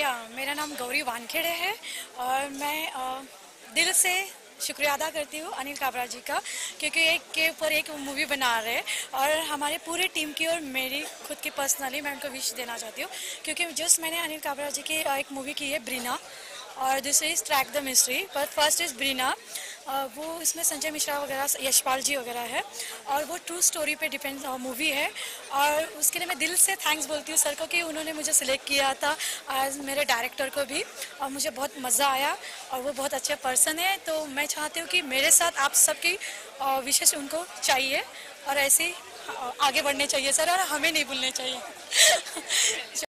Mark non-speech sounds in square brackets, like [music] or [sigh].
मेरा नाम गौरी वानखेड़े है और मैं आ, दिल से शुक्रिया अदा करती हूँ अनिल काबरा जी का क्योंकि एक के ऊपर एक मूवी बना रहे हैं और हमारे पूरे टीम की और मेरी खुद की पर्सनली मैं उनको विश देना चाहती हूँ क्योंकि जस्ट मैंने अनिल काबरा जी की एक मूवी की है ब्रीना और दूसरी इज़ ट्रैक द मिस्ट्री पर फ़र्स्ट इज़ ब्रीना। वो इसमें संजय मिश्रा वगैरह यशपाल जी वगैरह है। और वो ट्रू स्टोरी पे डिपेंड मूवी है। और उसके लिए मैं दिल से थैंक्स बोलती हूँ सर को कि उन्होंने मुझे सिलेक्ट किया था आज मेरे डायरेक्टर को भी। और मुझे बहुत मज़ा आया और वो बहुत अच्छे पर्सन है। तो मैं चाहती हूँ कि मेरे साथ आप सबकी विशेष उनको चाहिए। और ऐसे आगे बढ़ने चाहिए सर और हमें नहीं भूलने चाहिए। [laughs]